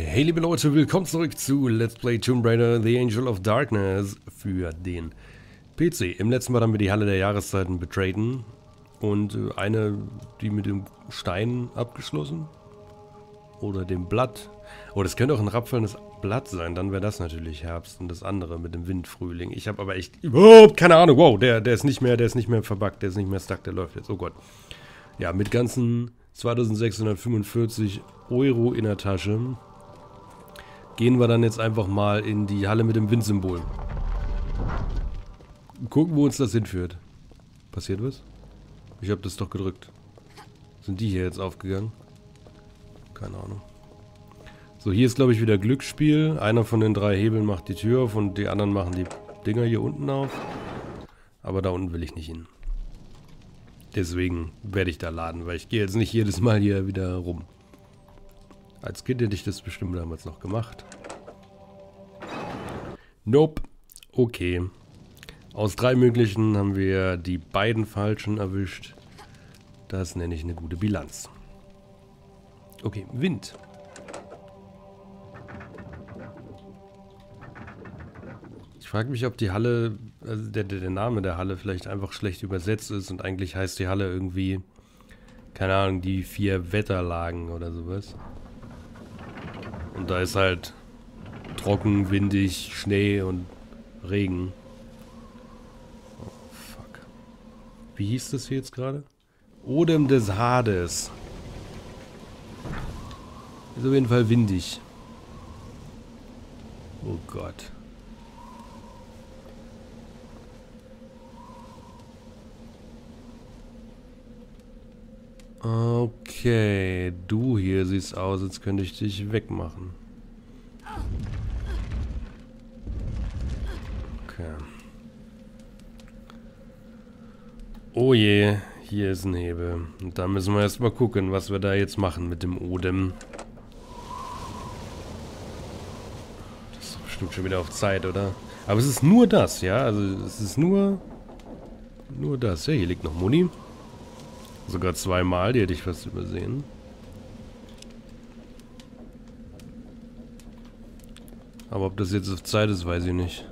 Hey liebe Leute, willkommen zurück zu Let's Play Tomb Raider The Angel of Darkness für den PC. Im letzten Mal haben wir die Halle der Jahreszeiten betreten und äh, eine, die mit dem Stein abgeschlossen oder dem Blatt. Oh, das könnte auch ein rapfallendes Blatt sein, dann wäre das natürlich Herbst und das andere mit dem Windfrühling. Ich habe aber echt überhaupt keine Ahnung. Wow, der, der ist nicht mehr, der ist nicht mehr verbuggt, der ist nicht mehr stuck, der läuft jetzt. Oh Gott. Ja, mit ganzen 2645 Euro in der Tasche gehen wir dann jetzt einfach mal in die Halle mit dem Windsymbol. Gucken, wo uns das hinführt. Passiert was? Ich habe das doch gedrückt. Sind die hier jetzt aufgegangen? Keine Ahnung. So, hier ist glaube ich wieder Glücksspiel. Einer von den drei Hebeln macht die Tür auf und die anderen machen die Dinger hier unten auf. Aber da unten will ich nicht hin. Deswegen werde ich da laden, weil ich gehe jetzt nicht jedes Mal hier wieder rum. Als Kind hätte ich das bestimmt damals noch gemacht. Nope. Okay. Aus drei möglichen haben wir die beiden falschen erwischt. Das nenne ich eine gute Bilanz. Okay, Wind. Ich frage mich, ob die Halle, also der, der, Name der Halle vielleicht einfach schlecht übersetzt ist und eigentlich heißt die Halle irgendwie, keine Ahnung, die vier Wetterlagen oder sowas. Und da ist halt trocken, windig, Schnee und Regen. Oh, fuck. Wie hieß das hier jetzt gerade? Odem des Hades. Ist auf jeden Fall windig. Oh Gott. Okay, du hier siehst aus, als könnte ich dich wegmachen. Okay. Oh je, hier ist ein Hebel. Und da müssen wir erstmal gucken, was wir da jetzt machen mit dem Odem. Das ist bestimmt schon wieder auf Zeit, oder? Aber es ist nur das, ja? Also es ist nur... Nur das. Ja, hier liegt noch Muni. Sogar zweimal, die hätte ich fast übersehen. Aber ob das jetzt auf Zeit ist, weiß ich nicht.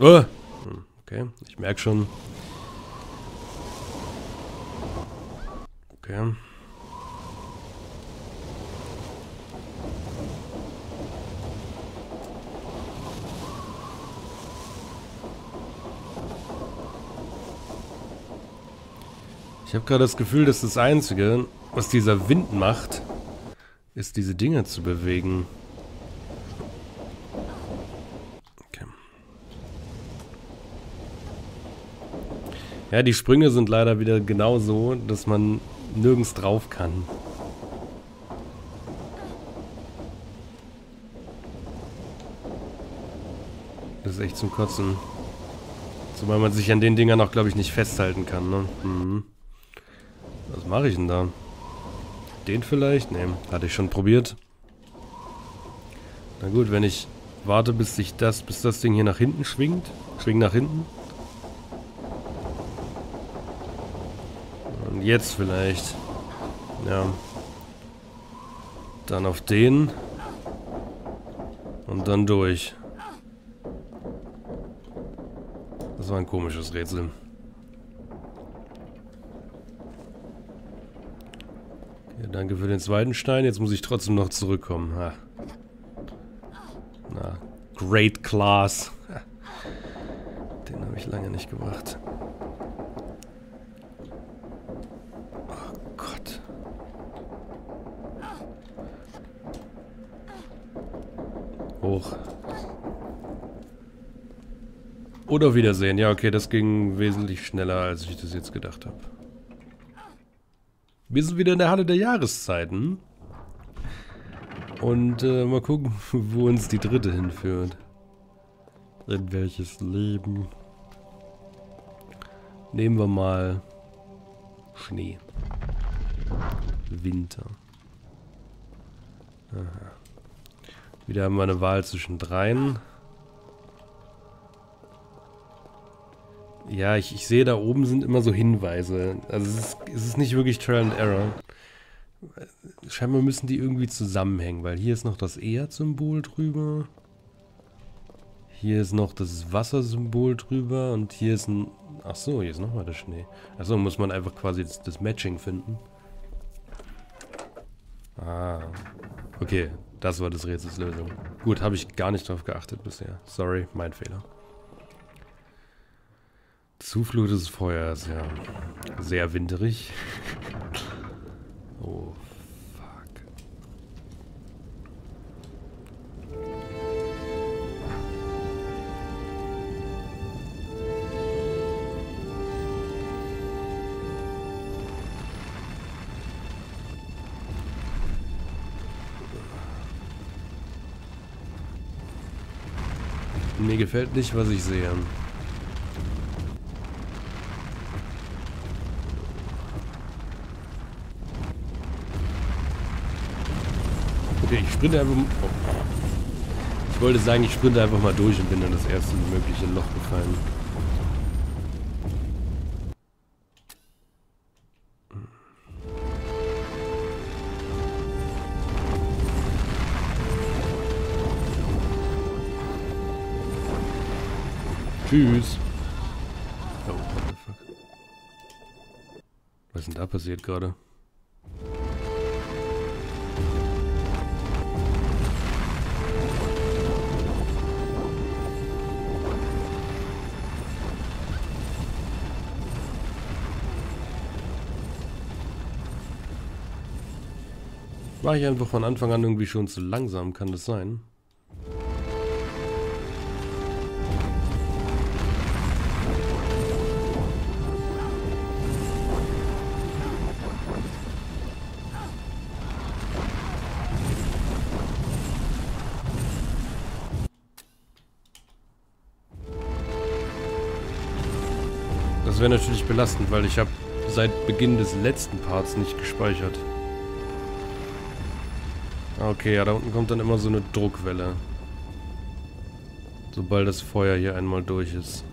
Oh. Okay, ich merke schon. Okay. Ich habe gerade das Gefühl, dass das Einzige, was dieser Wind macht, ist diese Dinge zu bewegen. Okay. Ja, die Sprünge sind leider wieder genau so, dass man nirgends drauf kann. Das ist echt zum Kotzen. Zumal man sich an den Dingern auch, glaube ich, nicht festhalten kann, ne? Mhm. Mache ich denn da? Den vielleicht? Ne, hatte ich schon probiert. Na gut, wenn ich warte, bis sich das, bis das Ding hier nach hinten schwingt. Schwingt nach hinten. Und jetzt vielleicht. Ja. Dann auf den. Und dann durch. Das war ein komisches Rätsel. Danke für den zweiten Stein. Jetzt muss ich trotzdem noch zurückkommen. Ha. Na, Great Class. Den habe ich lange nicht gebracht. Oh Gott. Hoch. Oder Wiedersehen. Ja, okay, das ging wesentlich schneller, als ich das jetzt gedacht habe. Wir sind wieder in der Halle der Jahreszeiten. Und äh, mal gucken, wo uns die dritte hinführt. In welches Leben. Nehmen wir mal Schnee. Winter. Aha. Wieder haben wir eine Wahl zwischen dreien. Ja, ich, ich sehe da oben sind immer so Hinweise. Also es ist, es ist nicht wirklich Trial and Error. Scheinbar müssen die irgendwie zusammenhängen, weil hier ist noch das Erdsymbol drüber. Hier ist noch das Wassersymbol drüber und hier ist ein... Ach so, hier ist nochmal der Schnee. Achso, muss man einfach quasi das, das Matching finden. Ah, okay. Das war das Rätselslösung. Gut, habe ich gar nicht drauf geachtet bisher. Sorry, mein Fehler. Zuflut des Feuers, ja. Sehr winterig. oh, fuck. Mir gefällt nicht, was ich sehe. Okay, ich sprinte einfach... Oh. Ich wollte sagen, ich sprinte einfach mal durch und bin in das erste mögliche Loch gefallen. Tschüss. Oh, what the fuck. Was ist denn da passiert gerade? War ich einfach von Anfang an irgendwie schon zu langsam, kann das sein? Das wäre natürlich belastend, weil ich habe seit Beginn des letzten Parts nicht gespeichert. Okay, ja, da unten kommt dann immer so eine Druckwelle. Sobald das Feuer hier einmal durch ist.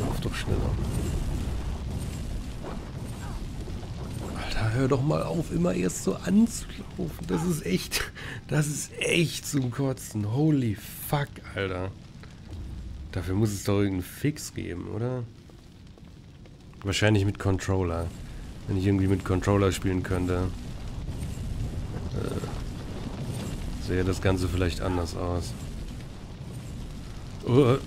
Lauf doch schneller. Alter, hör doch mal auf, immer erst so anzulaufen. Das ist echt... Das ist echt zum Kotzen. Holy fuck, Alter. Dafür muss es doch irgendeinen Fix geben, oder? Wahrscheinlich mit Controller. Wenn ich irgendwie mit Controller spielen könnte. Äh, sähe das Ganze vielleicht anders aus. Uh.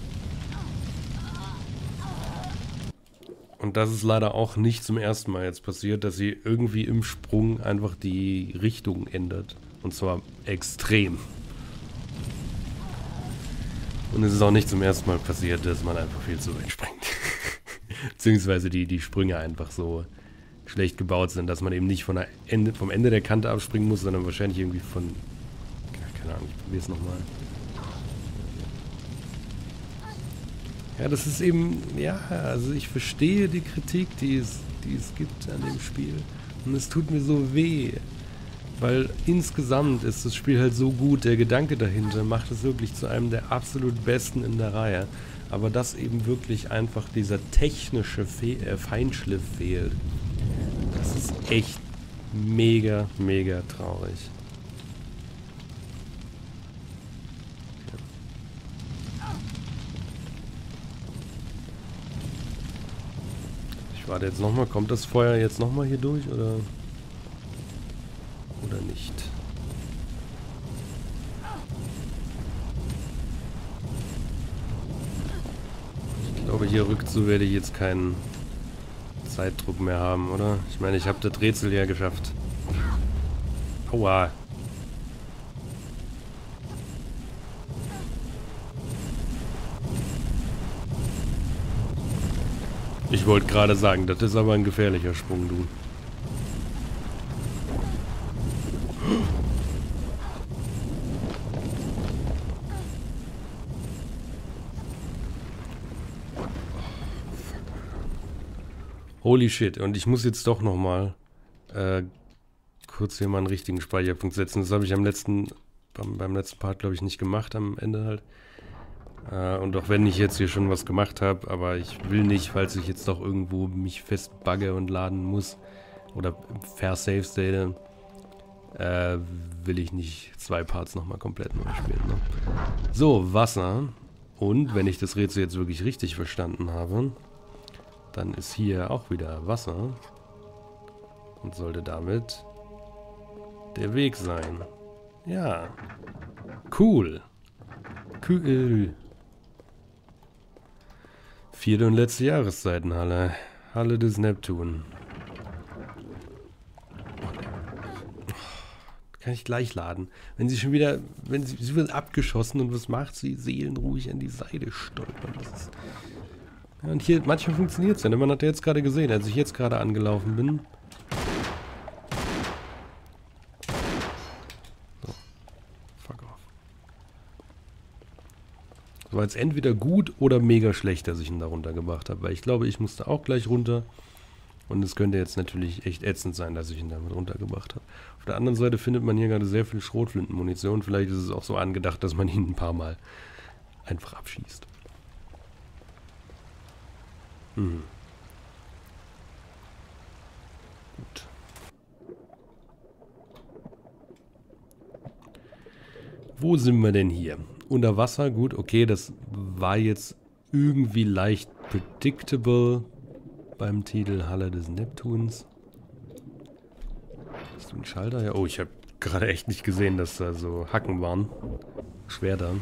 Und das ist leider auch nicht zum ersten Mal jetzt passiert, dass sie irgendwie im Sprung einfach die Richtung ändert. Und zwar extrem. Und es ist auch nicht zum ersten Mal passiert, dass man einfach viel zu weit springt. Beziehungsweise die, die Sprünge einfach so schlecht gebaut sind, dass man eben nicht von Ende, vom Ende der Kante abspringen muss, sondern wahrscheinlich irgendwie von... Keine Ahnung, ich probiere es nochmal. Ja, das ist eben... Ja, also ich verstehe die Kritik, die es, die es gibt an dem Spiel. Und es tut mir so weh. Weil insgesamt ist das Spiel halt so gut, der Gedanke dahinter macht es wirklich zu einem der absolut besten in der Reihe. Aber dass eben wirklich einfach dieser technische Fe äh, Feinschliff fehlt, das ist echt mega, mega traurig. Ich warte jetzt nochmal, kommt das Feuer jetzt nochmal hier durch oder oder nicht. Ich glaube, hier rückzu werde ich jetzt keinen Zeitdruck mehr haben, oder? Ich meine, ich habe das Rätsel ja geschafft. Aua. Ich wollte gerade sagen, das ist aber ein gefährlicher Sprung, du. Holy shit. Und ich muss jetzt doch nochmal äh, kurz hier mal einen richtigen Speicherpunkt setzen. Das habe ich am letzten, beim, beim letzten Part, glaube ich, nicht gemacht, am Ende halt. Äh, und auch wenn ich jetzt hier schon was gemacht habe, aber ich will nicht, falls ich jetzt doch irgendwo mich festbugge und laden muss oder fair save state, äh, will ich nicht zwei Parts nochmal komplett neu spielen. Ne? So, Wasser. Und wenn ich das Rätsel jetzt wirklich richtig verstanden habe, dann ist hier auch wieder Wasser. Und sollte damit der Weg sein. Ja. Cool. Cool. Vierte und letzte Jahreszeitenhalle. Halle des Neptun. Kann ich gleich laden. Wenn sie schon wieder, wenn sie, sie wird abgeschossen und was macht sie? Seelenruhig an die Seite stolpern. Das ist ja, und hier, manchmal funktioniert es ja. Ne? Man hat ja jetzt gerade gesehen, als ich jetzt gerade angelaufen bin. So. Fuck off. Das war jetzt entweder gut oder mega schlecht, dass ich ihn da runtergebracht habe. Weil ich glaube, ich musste auch gleich runter. Und es könnte jetzt natürlich echt ätzend sein, dass ich ihn damit runtergebracht habe. Auf der anderen Seite findet man hier gerade sehr viel Schrotflintenmunition. Vielleicht ist es auch so angedacht, dass man ihn ein paar Mal einfach abschießt. Hm. Gut. Wo sind wir denn hier? Unter Wasser, gut, okay, das war jetzt irgendwie leicht predictable beim Titel Halle des Neptuns. Hast du einen Schalter? Ja, oh, ich habe gerade echt nicht gesehen, dass da so Hacken waren. Schwer dann.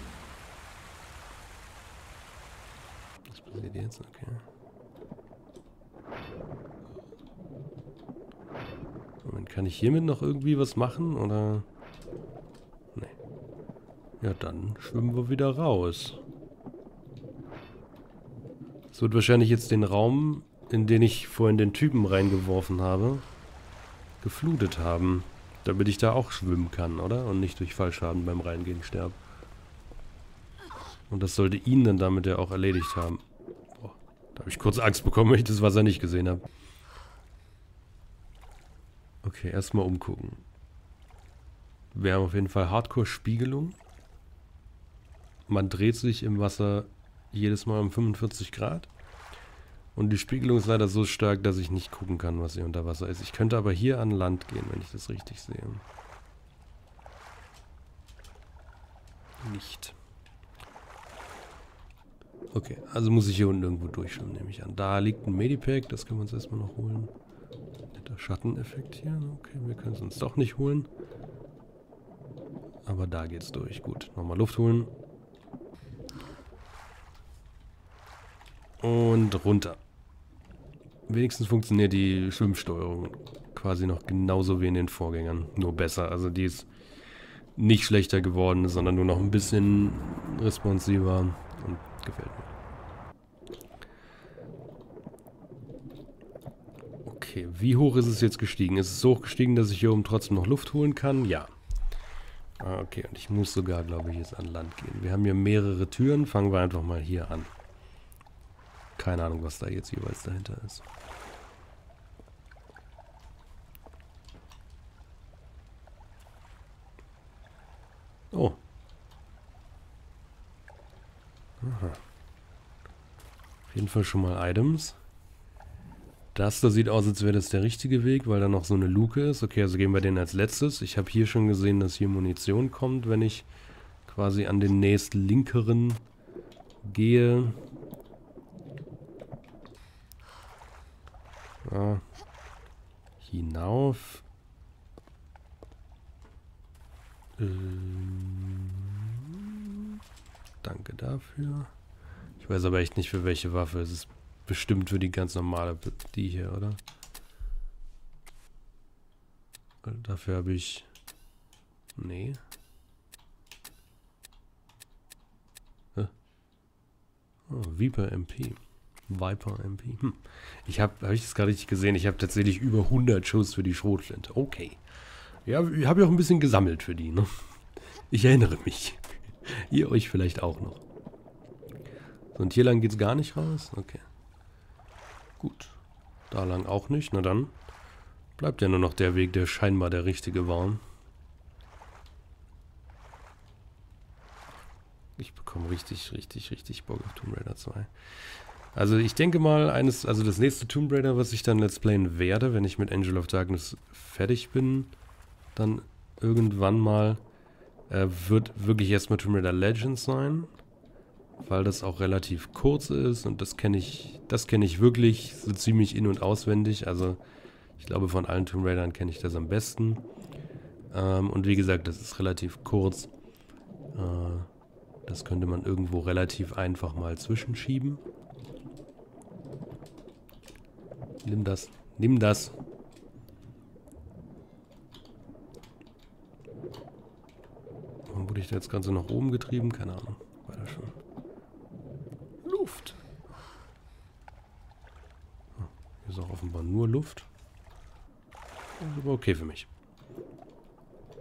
Was passiert jetzt? Okay. Moment, kann ich hiermit noch irgendwie was machen, oder? Nee. Ja, dann schwimmen wir wieder raus. Es wird wahrscheinlich jetzt den Raum, in den ich vorhin den Typen reingeworfen habe, geflutet haben. Damit ich da auch schwimmen kann, oder? Und nicht durch Fallschaden beim Reingehen sterbe. Und das sollte ihn dann damit ja auch erledigt haben. Boah, da habe ich kurz Angst bekommen, weil ich das Wasser nicht gesehen habe. Okay, erstmal umgucken. Wir haben auf jeden Fall Hardcore-Spiegelung. Man dreht sich im Wasser jedes Mal um 45 Grad. Und die Spiegelung ist leider so stark, dass ich nicht gucken kann, was hier unter Wasser ist. Ich könnte aber hier an Land gehen, wenn ich das richtig sehe. Nicht. Okay, also muss ich hier unten irgendwo durchschwimmen, nehme ich an. Da liegt ein Medipack, das können wir uns erstmal noch holen. Netter Schatteneffekt hier. Okay, wir können es uns doch nicht holen. Aber da geht's durch. Gut, nochmal Luft holen. Und runter. Wenigstens funktioniert die Schwimmsteuerung quasi noch genauso wie in den Vorgängern. Nur besser. Also die ist nicht schlechter geworden, sondern nur noch ein bisschen responsiver und gefällt mir. Okay, wie hoch ist es jetzt gestiegen? Ist es so hoch gestiegen, dass ich hier oben trotzdem noch Luft holen kann? Ja. Ah, okay, und ich muss sogar, glaube ich, jetzt an Land gehen. Wir haben hier mehrere Türen. Fangen wir einfach mal hier an. Keine Ahnung, was da jetzt jeweils dahinter ist. Oh. Aha. Auf jeden Fall schon mal Items. Das da sieht aus, als wäre das der richtige Weg, weil da noch so eine Luke ist. Okay, also gehen wir den als letztes. Ich habe hier schon gesehen, dass hier Munition kommt, wenn ich quasi an den nächst linkeren gehe. Ja. Hinauf. Ähm, danke dafür. Ich weiß aber echt nicht, für welche Waffe. Es ist bestimmt für die ganz normale, die hier, oder? Dafür habe ich... Nee. Oh, Viper MP. Viper MP. Hm. Ich habe, habe ich das gerade richtig gesehen? Ich habe tatsächlich über 100 Schuss für die Schrotflinte. Okay. Ja, ich habe ja auch ein bisschen gesammelt für die, ne? Ich erinnere mich. Ihr euch vielleicht auch noch. So, und hier lang geht es gar nicht raus? Okay. Gut. Da lang auch nicht. Na dann bleibt ja nur noch der Weg, der scheinbar der richtige war. Ich bekomme richtig, richtig, richtig Bock auf Tomb Raider 2. Also ich denke mal, eines, also das nächste Tomb Raider, was ich dann Let's Playen werde, wenn ich mit Angel of Darkness fertig bin, dann irgendwann mal, äh, wird wirklich erstmal Tomb Raider Legends sein. Weil das auch relativ kurz ist und das kenne ich, das kenne ich wirklich so ziemlich in- und auswendig. Also ich glaube von allen Tomb Raidern kenne ich das am besten. Ähm, und wie gesagt, das ist relativ kurz. Äh, das könnte man irgendwo relativ einfach mal zwischenschieben. Nimm das. Nimm das. Warum wurde ich da jetzt ganz so nach oben getrieben? Keine Ahnung. Weiter schon. Luft. Oh, hier ist auch offenbar nur Luft. Aber okay für mich.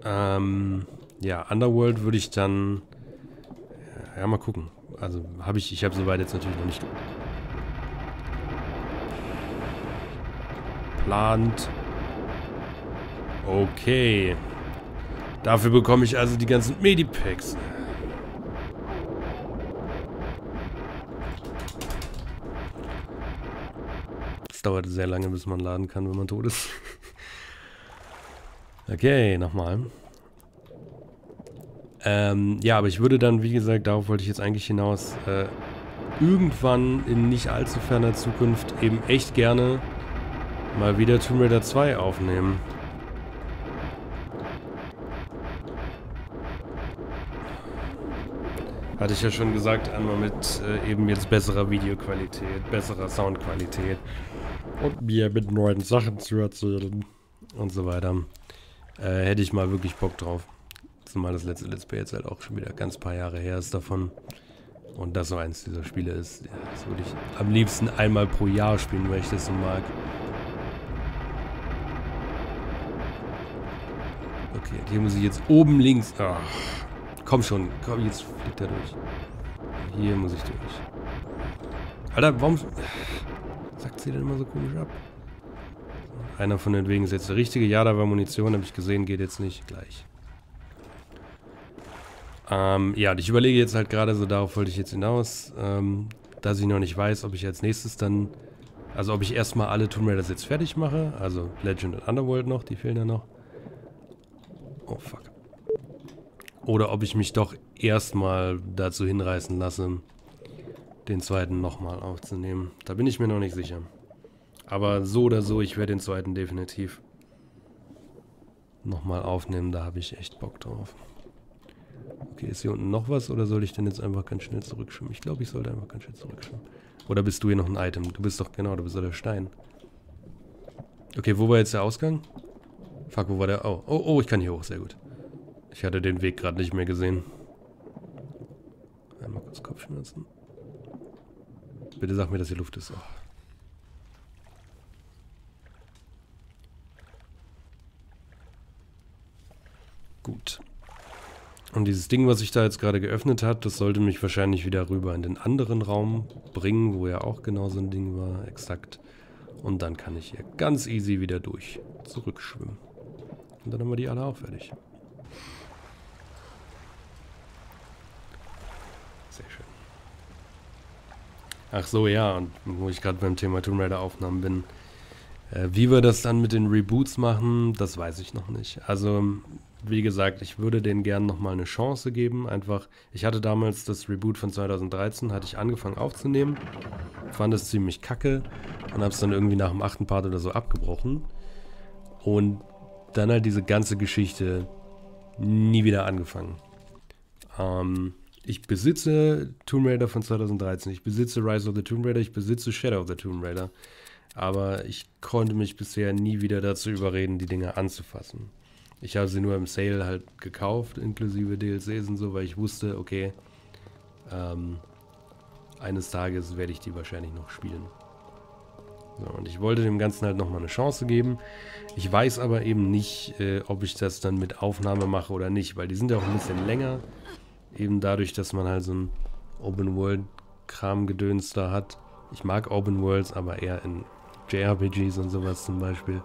Ähm, ja, Underworld würde ich dann... Ja, mal gucken. Also habe ich, ich habe soweit jetzt natürlich noch nicht geplant. Okay. Dafür bekomme ich also die ganzen Medipacks. Dauert sehr lange, bis man laden kann, wenn man tot ist. okay, nochmal. Ähm, ja, aber ich würde dann, wie gesagt, darauf wollte ich jetzt eigentlich hinaus, äh, irgendwann in nicht allzu ferner Zukunft eben echt gerne mal wieder Tomb Raider 2 aufnehmen. Hatte ich ja schon gesagt, einmal mit äh, eben jetzt besserer Videoqualität, besserer Soundqualität und mir mit neuen Sachen zu erzählen und so weiter. Äh, hätte ich mal wirklich Bock drauf. Zumal das letzte Let's Play jetzt halt auch schon wieder ganz paar Jahre her ist davon. Und das so eins dieser Spiele ist. Ja, das würde ich am liebsten einmal pro Jahr spielen, weil ich das so mag. Okay, hier muss ich jetzt oben links. Ach, komm schon, komm, jetzt fliegt er durch. Hier muss ich durch. Alter, warum sie denn immer so komisch ab? Einer von den wegen ist jetzt der richtige. Ja, da war Munition, habe ich gesehen, geht jetzt nicht. Gleich. Ähm, ja, ich überlege jetzt halt gerade so, darauf wollte ich jetzt hinaus, ähm, dass ich noch nicht weiß, ob ich als nächstes dann, also ob ich erstmal alle Tomb Raiders jetzt fertig mache, also Legend und Underworld noch, die fehlen ja noch. Oh fuck. Oder ob ich mich doch erstmal dazu hinreißen lasse, den zweiten nochmal aufzunehmen. Da bin ich mir noch nicht sicher. Aber so oder so, ich werde den zweiten definitiv nochmal aufnehmen. Da habe ich echt Bock drauf. Okay, ist hier unten noch was oder soll ich denn jetzt einfach ganz schnell zurückschwimmen? Ich glaube, ich sollte einfach ganz schnell zurückschwimmen. Oder bist du hier noch ein Item? Du bist doch, genau, du bist doch der Stein. Okay, wo war jetzt der Ausgang? Fuck, wo war der? Oh, oh, oh, ich kann hier hoch, sehr gut. Ich hatte den Weg gerade nicht mehr gesehen. Einmal kurz Kopfschmerzen. Bitte sag mir, dass hier Luft ist. Oh. Gut. Und dieses Ding, was sich da jetzt gerade geöffnet hat, das sollte mich wahrscheinlich wieder rüber in den anderen Raum bringen, wo ja auch genau so ein Ding war, exakt. Und dann kann ich hier ganz easy wieder durch zurückschwimmen. Und dann haben wir die alle auch fertig. Sehr schön. Ach so, ja, und wo ich gerade beim Thema Tomb Raider Aufnahmen bin. Äh, wie wir das dann mit den Reboots machen, das weiß ich noch nicht. Also wie gesagt, ich würde denen gerne nochmal eine Chance geben. Einfach, ich hatte damals das Reboot von 2013, hatte ich angefangen aufzunehmen, fand es ziemlich kacke und habe es dann irgendwie nach dem achten Part oder so abgebrochen. Und dann halt diese ganze Geschichte nie wieder angefangen. Ähm, ich besitze Tomb Raider von 2013, ich besitze Rise of the Tomb Raider, ich besitze Shadow of the Tomb Raider. Aber ich konnte mich bisher nie wieder dazu überreden, die Dinge anzufassen. Ich habe sie nur im Sale halt gekauft, inklusive DLCs und so, weil ich wusste, okay, ähm, eines Tages werde ich die wahrscheinlich noch spielen. So, und ich wollte dem Ganzen halt nochmal eine Chance geben. Ich weiß aber eben nicht, äh, ob ich das dann mit Aufnahme mache oder nicht, weil die sind ja auch ein bisschen länger. Eben dadurch, dass man halt so ein Open-World-Kram-Gedöns da hat. Ich mag Open Worlds, aber eher in JRPGs und sowas zum Beispiel.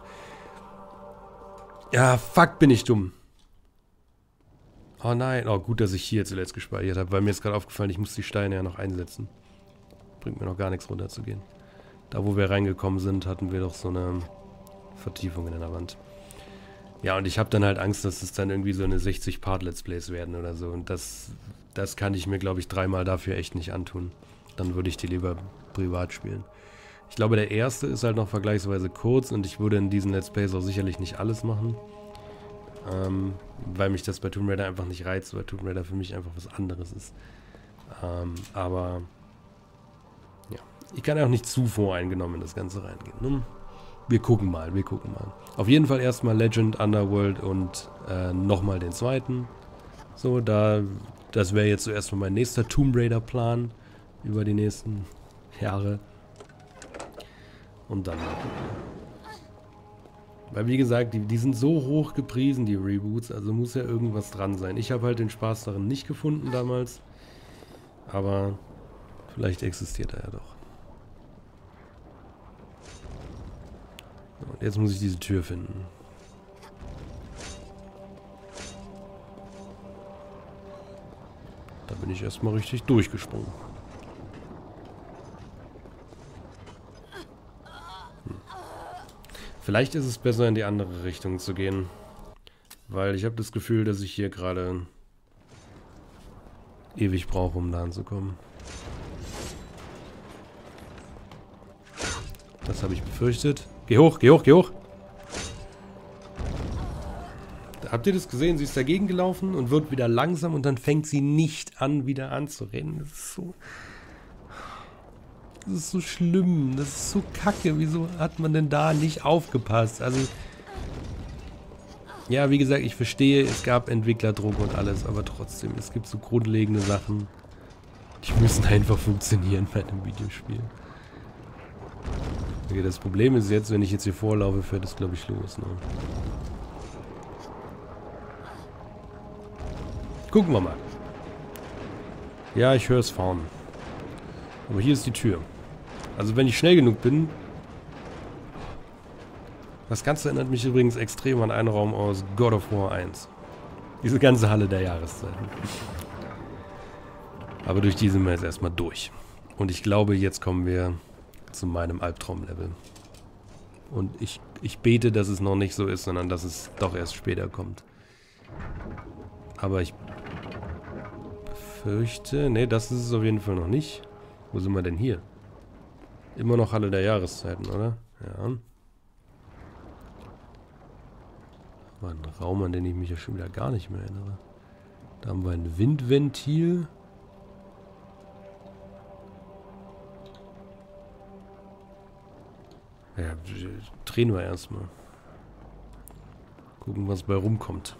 Ja, fuck, bin ich dumm. Oh nein, oh gut, dass ich hier zuletzt gespeichert habe, weil mir ist gerade aufgefallen, ich muss die Steine ja noch einsetzen. Bringt mir noch gar nichts runterzugehen. Da, wo wir reingekommen sind, hatten wir doch so eine Vertiefung in der Wand. Ja, und ich habe dann halt Angst, dass es dann irgendwie so eine 60-Part-Let's Plays werden oder so. Und das, das kann ich mir, glaube ich, dreimal dafür echt nicht antun. Dann würde ich die lieber privat spielen. Ich glaube, der erste ist halt noch vergleichsweise kurz und ich würde in diesen Let's Plays auch sicherlich nicht alles machen. Ähm, weil mich das bei Tomb Raider einfach nicht reizt, weil Tomb Raider für mich einfach was anderes ist. Ähm, aber ja, ich kann ja auch nicht zu voreingenommen in das Ganze reingehen. Ne? Wir gucken mal, wir gucken mal. Auf jeden Fall erstmal Legend, Underworld und äh, nochmal den zweiten. So, da, das wäre jetzt so erstmal mein nächster Tomb Raider Plan über die nächsten Jahre. Und dann mal gucken. Weil wie gesagt, die, die sind so hoch gepriesen, die Reboots, also muss ja irgendwas dran sein. Ich habe halt den Spaß darin nicht gefunden damals. Aber vielleicht existiert er ja doch. Jetzt muss ich diese Tür finden. Da bin ich erstmal richtig durchgesprungen. Vielleicht ist es besser, in die andere Richtung zu gehen. Weil ich habe das Gefühl, dass ich hier gerade ewig brauche, um da anzukommen. Das habe ich befürchtet. Geh hoch, geh hoch, geh hoch. Habt ihr das gesehen? Sie ist dagegen gelaufen und wird wieder langsam und dann fängt sie nicht an, wieder anzurennen. Das ist so... Das ist so schlimm. Das ist so kacke. Wieso hat man denn da nicht aufgepasst? Also... Ja, wie gesagt, ich verstehe, es gab Entwicklerdruck und alles, aber trotzdem, es gibt so grundlegende Sachen, die müssen einfach funktionieren bei einem Videospiel. Okay, das Problem ist jetzt, wenn ich jetzt hier vorlaufe, fährt es, glaube ich, los. Ne? Gucken wir mal. Ja, ich höre es fahren. Aber hier ist die Tür. Also wenn ich schnell genug bin... Das Ganze erinnert mich übrigens extrem an einen Raum aus God of War 1. Diese ganze Halle der Jahreszeiten. Aber durch die sind wir jetzt erstmal durch. Und ich glaube, jetzt kommen wir zu meinem Albtraum-Level. Und ich, ich bete, dass es noch nicht so ist, sondern dass es doch erst später kommt. Aber ich fürchte... Ne, das ist es auf jeden Fall noch nicht. Wo sind wir denn hier? Immer noch Halle der Jahreszeiten, oder? Ja. War ein Raum, an den ich mich ja schon wieder gar nicht mehr erinnere. Da haben wir ein Windventil. Ja, drehen wir erstmal. Gucken, was bei rumkommt.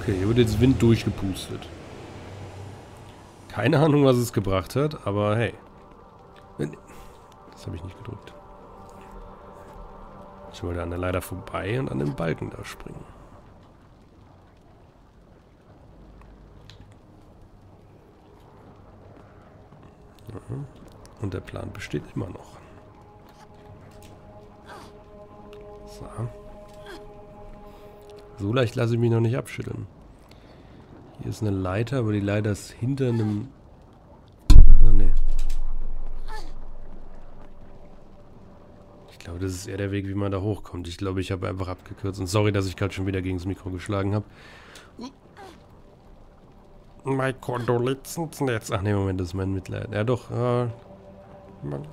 Okay, hier wird jetzt Wind durchgepustet. Keine Ahnung, was es gebracht hat, aber hey. Das habe ich nicht gedrückt. Ich wollte an der Leiter vorbei und an dem Balken da springen. Und der Plan besteht immer noch. So. So leicht lasse ich mich noch nicht abschütteln. Hier ist eine Leiter, aber die Leiter ist hinter einem... Ach, nee. Ich glaube, das ist eher der Weg, wie man da hochkommt. Ich glaube, ich habe einfach abgekürzt. Und sorry, dass ich gerade schon wieder gegen das Mikro geschlagen habe. Mein Kondolenzen jetzt. Ach nee, Moment, das ist mein Mitleid. Ja doch, äh,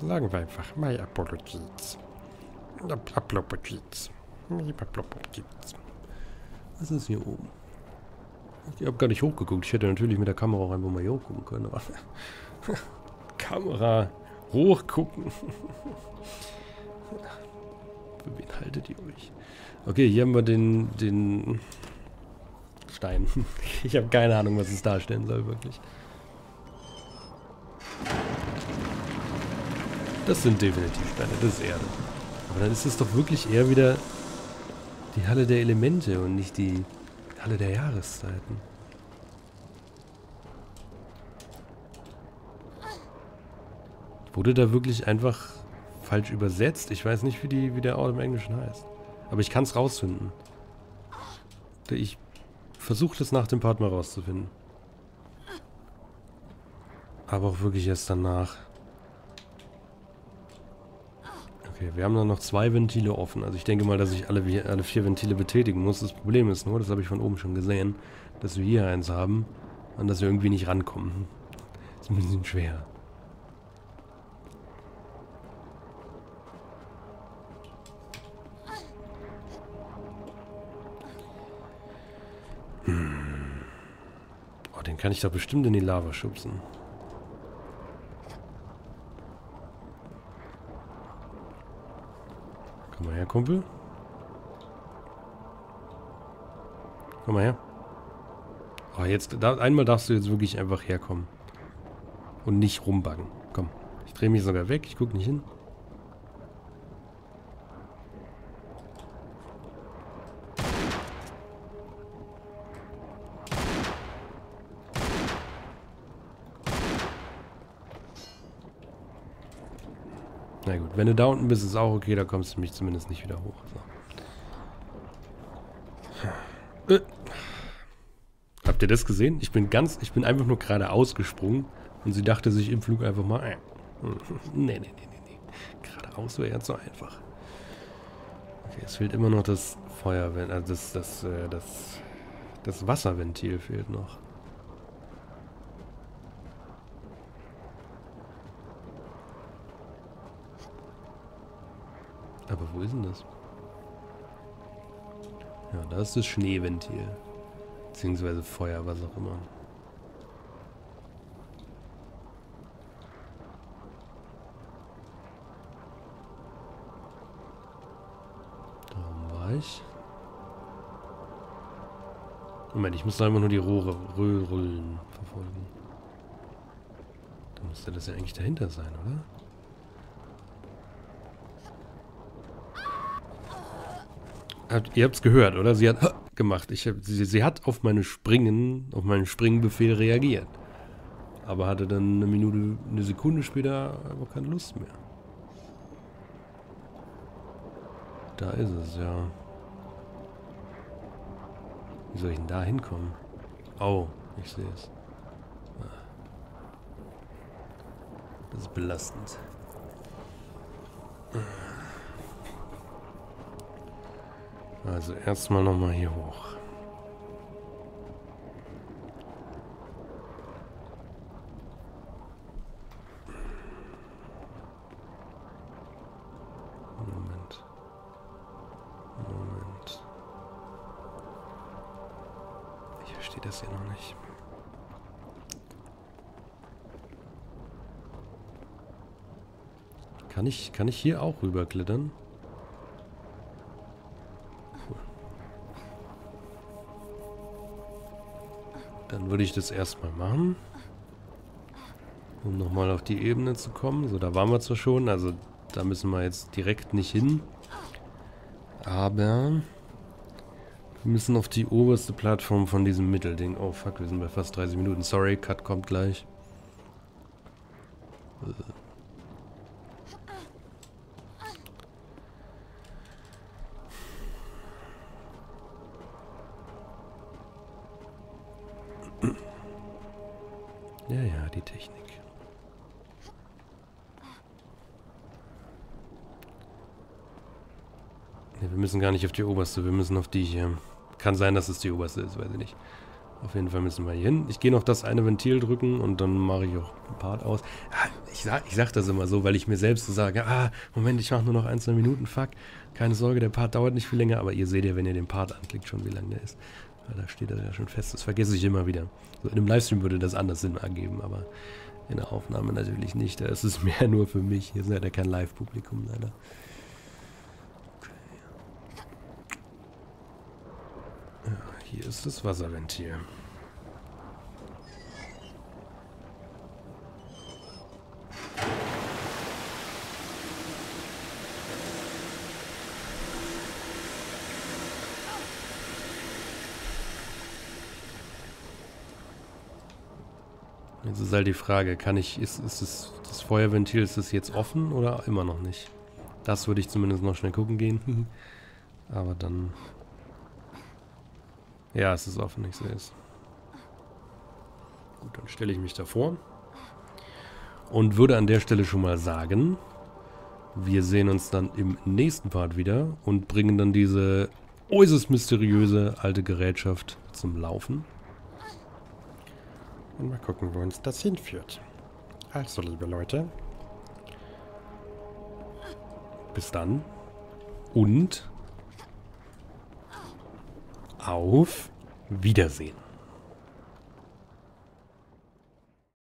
sagen wir einfach. My apologies. Apologies. My apologies. Was ist hier oben? Ich habe gar nicht hochgeguckt. Ich hätte natürlich mit der Kamera auch einfach mal hier hochgucken können. Aber Kamera hochgucken. Für wen haltet ihr euch? Okay, hier haben wir den, den Stein. Ich habe keine Ahnung, was es darstellen soll, wirklich. Das sind definitiv Steine, das ist Erde. Aber dann ist es doch wirklich eher wieder Die Halle der Elemente und nicht die Halle der Jahreszeiten. Wurde da wirklich einfach falsch übersetzt? Ich weiß nicht, wie, die, wie der Ort im Englischen heißt. Aber ich kann es rausfinden. Ich versuche das nach dem Part mal rauszufinden. Aber auch wirklich erst danach. Okay, wir haben dann noch zwei Ventile offen. Also ich denke mal, dass ich alle, alle vier Ventile betätigen muss. Das Problem ist nur, das habe ich von oben schon gesehen, dass wir hier eins haben und dass wir irgendwie nicht rankommen. Das ist ein bisschen schwer. Kann ich doch bestimmt in die Lava schubsen. Komm mal her, Kumpel. Komm mal her. Oh, jetzt, da, einmal darfst du jetzt wirklich einfach herkommen. Und nicht rumbaggen. Komm. Ich drehe mich sogar weg. Ich gucke nicht hin. Wenn du da unten bist, ist auch okay, da kommst du mich zumindest nicht wieder hoch. So. Äh. Habt ihr das gesehen? Ich bin ganz, ich bin einfach nur gerade ausgesprungen und sie dachte sich im Flug einfach mal, äh, nee, nee, nee, nee, nee. Geradeaus wäre jetzt so einfach. Okay, es fehlt immer noch das Feuerventil, also das, das, äh, das, das Wasserventil fehlt noch. Aber wo ist denn das? Ja, da ist das Schneeventil. Beziehungsweise Feuer, was auch immer. Da war ich. Moment, ich muss einfach nur die Rohre Röhrrullen verfolgen. Dann müsste das ja eigentlich dahinter sein, oder? Habt, ihr habt es gehört, oder? Sie hat gemacht. Ich hab, sie, sie hat auf meine Springen, auf meinen Springbefehl reagiert. Aber hatte dann eine Minute, eine Sekunde später einfach keine Lust mehr. Da ist es, ja. Wie soll ich denn da hinkommen? Oh, ich sehe es. Das ist belastend. Also erstmal nochmal hier hoch. Moment. Moment. Ich verstehe das hier noch nicht. Kann ich, kann ich hier auch rüberklettern? Würde ich das erstmal machen. Um nochmal auf die Ebene zu kommen. So, da waren wir zwar schon, also da müssen wir jetzt direkt nicht hin. Aber wir müssen auf die oberste Plattform von diesem Mittelding. Oh fuck, wir sind bei fast 30 Minuten. Sorry, Cut kommt gleich. Technik. Ne, wir müssen gar nicht auf die oberste, wir müssen auf die hier. Kann sein, dass es die oberste ist, weiß ich nicht. Auf jeden Fall müssen wir hier hin. Ich gehe noch das eine Ventil drücken und dann mache ich auch ein Part aus. Ich sag, ich sag das immer so, weil ich mir selbst so sage, ah, Moment, ich mache nur noch ein, zwei Minuten, fuck. Keine Sorge, der Part dauert nicht viel länger, aber ihr seht ja, wenn ihr den Part anklickt, schon wie lang der ist. Weil da steht das ja schon fest. Das vergesse ich immer wieder. So in einem Livestream würde das anders Sinn ergeben, aber in der Aufnahme natürlich nicht. Da ist es mehr nur für mich. Hier ist ja kein Live-Publikum leider. Okay. Ja, hier ist das Wasserventil. Jetzt ist halt die Frage, kann ich, ist, ist es, das Feuerventil, ist das jetzt offen oder immer noch nicht? Das würde ich zumindest noch schnell gucken gehen. Aber dann... Ja, es ist offen, ich sehe es. Gut, dann stelle ich mich davor. Und würde an der Stelle schon mal sagen, wir sehen uns dann im nächsten Part wieder und bringen dann diese äußerst mysteriöse alte Gerätschaft zum Laufen. Und mal gucken, wo uns das hinführt. Also, liebe Leute. Bis dann. Und auf Wiedersehen.